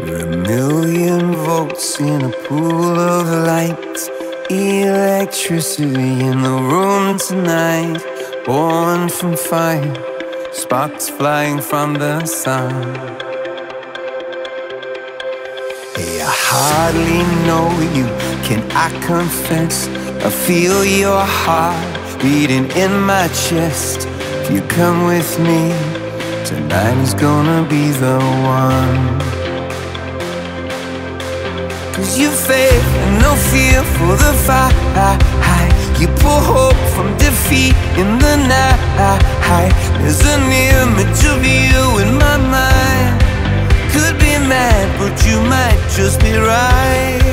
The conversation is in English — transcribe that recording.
We're a million volts in a pool of light. Electricity in the room tonight. Born from fire, sparks flying from the sun. Hey, I hardly know you, can I confess? I feel your heart beating in my chest. If you come with me, tonight is gonna be the one. You faith. And no fear for the fight. You pull hope from defeat in the night. There's an image of you in my mind. Could be mad but you might just be right